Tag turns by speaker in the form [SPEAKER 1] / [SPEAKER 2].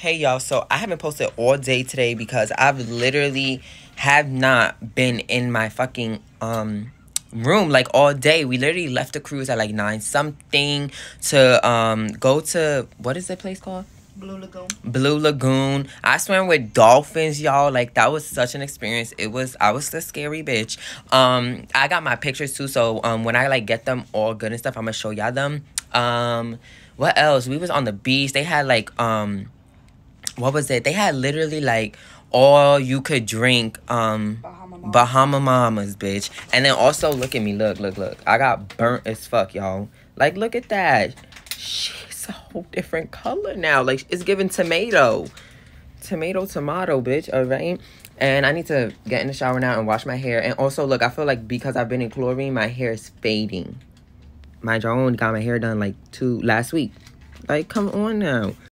[SPEAKER 1] Hey y'all, so I haven't posted all day today because I've literally have not been in my fucking um room like all day. We literally left the cruise at like nine something to um go to what is that place called?
[SPEAKER 2] Blue Lagoon.
[SPEAKER 1] Blue Lagoon. I swam with dolphins, y'all. Like that was such an experience. It was I was the scary bitch. Um I got my pictures too, so um when I like get them all good and stuff, I'm gonna show y'all them. Um what else? We was on the beach. They had like um what was it? They had literally like all you could drink um
[SPEAKER 2] Bahama Mama.
[SPEAKER 1] Bahama Mamas, bitch. And then also look at me, look, look, look. I got burnt as fuck, y'all. Like look at that. She's a whole different color now. Like it's giving tomato. Tomato, tomato, bitch. All right. And I need to get in the shower now and wash my hair. And also, look, I feel like because I've been in chlorine, my hair is fading. My only got my hair done like two last week. Like, come on now.